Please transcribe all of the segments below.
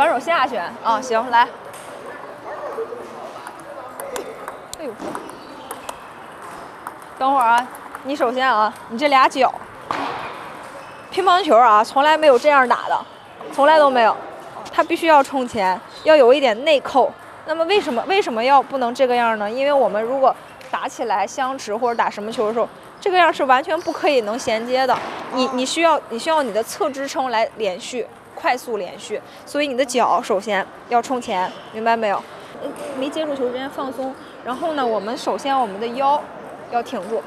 反手下旋啊，行，来。哎呦，等会儿啊，你首先啊，你这俩脚，乒乓球啊，从来没有这样打的，从来都没有，它必须要冲前，要有一点内扣。那么为什么为什么要不能这个样呢？因为我们如果打起来相持或者打什么球的时候，这个样是完全不可以能衔接的。你你需要你需要你的侧支撑来连续快速连续，所以你的脚首先要冲前，明白没有？没接触球之前放松，然后呢，我们首先我们的腰要挺住，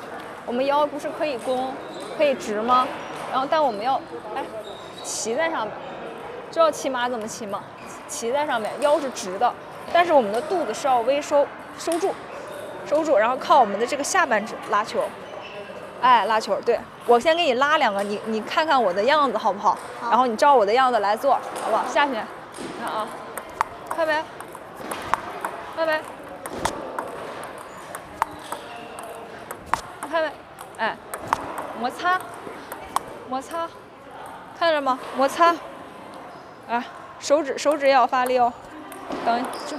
我们腰不是可以弓，可以直吗？然后但我们要哎骑在上面，知道骑马怎么骑吗？骑在上面，腰是直的，但是我们的肚子是要微收收住，收住，然后靠我们的这个下半指拉球，哎拉球，对我先给你拉两个，你你看看我的样子好不好？然后你照我的样子来做，好不好？下去，看啊，快没？拜拜，看没？哎，摩擦，摩擦，看着吗？摩擦，啊，手指手指也要发力哦。等，注，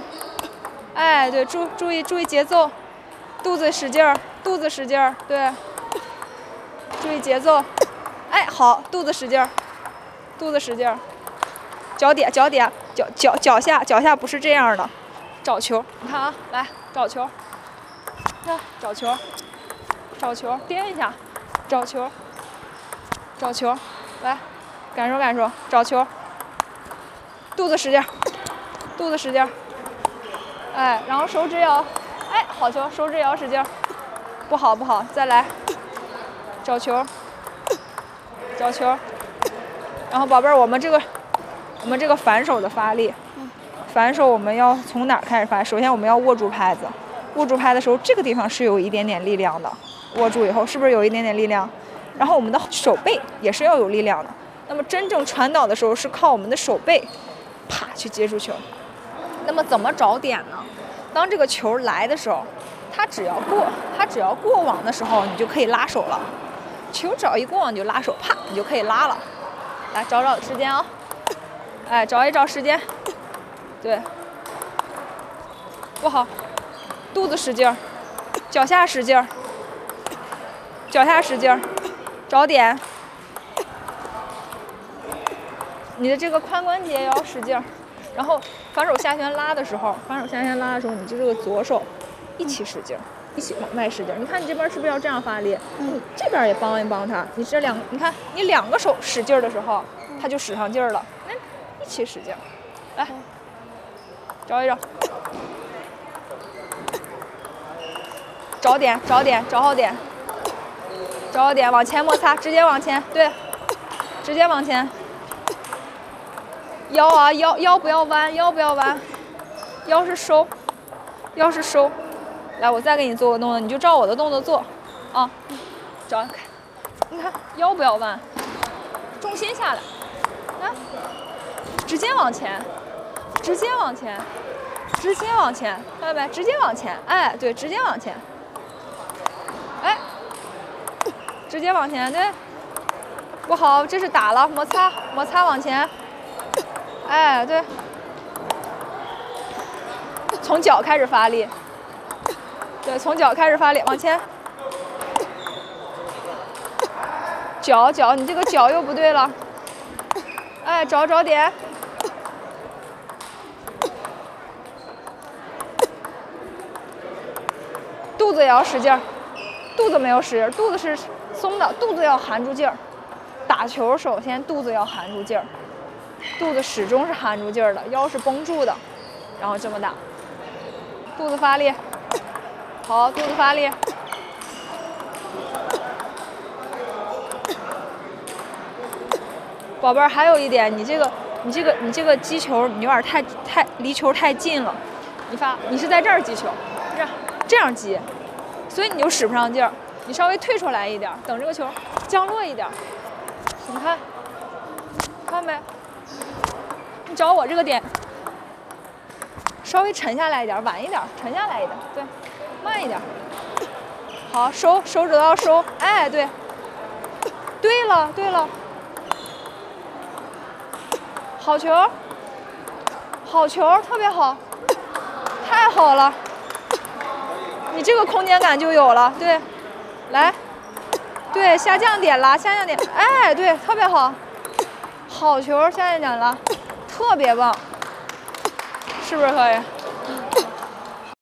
哎，对，注注意注意节奏，肚子使劲儿，肚子使劲儿，对，注意节奏，哎，好，肚子使劲儿，肚子使劲儿，脚点脚点脚脚脚下脚下不是这样的。找球，你看啊，来找球，看找球，找球，颠一下，找球，找球，来，感受感受，找球，肚子使劲，肚子使劲，哎，然后手指要，哎，好球，手指也要使劲，不好不好，再来，找球，找球，然后宝贝儿，我们这个，我们这个反手的发力。反手我们要从哪儿开始发？首先我们要握住拍子，握住拍的时候，这个地方是有一点点力量的。握住以后，是不是有一点点力量？然后我们的手背也是要有力量的。那么真正传导的时候，是靠我们的手背，啪去接住球。那么怎么找点呢？当这个球来的时候，它只要过，它只要过网的时候，你就可以拉手了。球只要一过，你就拉手，啪，你就可以拉了。来找找时间啊！哎，找一找时间。对，不好，肚子使劲儿，脚下使劲儿，脚下使劲儿，找点。你的这个髋关节也要使劲儿，然后反手下旋拉的时候，反手下旋拉的时候，你就这个左手一起使劲儿，一起往外使劲儿。你看你这边是不是要这样发力？嗯，这边也帮一帮他。你这两，你看你两个手使劲儿的时候，他就使上劲儿了。来，一起使劲儿，来。找一找，找点，找点，找好点，找好点，往前摩擦，直接往前，对，直接往前。腰啊，腰腰不要弯，腰不要弯，腰是收，腰是收。来，我再给你做个动作，你就照我的动作做，啊，找，你看腰不要弯，重心下来，来，直接往前。直接往前，直接往前，看到没？直接往前，哎，对，直接往前，哎，直接往前，对，不好，这是打了，摩擦，摩擦往前，哎，对，从脚开始发力，对，从脚开始发力，往前，脚脚，你这个脚又不对了，哎，找找点。肚子也要使劲儿，肚子没有使劲儿，肚子是松的，肚子要含住劲儿。打球首先肚子要含住劲儿，肚子始终是含住劲儿的，腰是绷住的，然后这么打，肚子发力，好，肚子发力。宝贝儿，还有一点，你这个，你这个，你这个击球，你有点太太离球太近了。你发，你是在这儿击球，这样这样击。所以你就使不上劲儿，你稍微退出来一点，等这个球降落一点。你看，看没？你找我这个点，稍微沉下来一点，晚一点，沉下来一点，对，一点。好，收，手指都要收。哎，对，对了，对了，好球，好球，特别好，太好了。你这个空间感就有了，对，来，对，下降点拉，下降点，哎，对，特别好，好球，下降点拉，特别棒，是不是可以？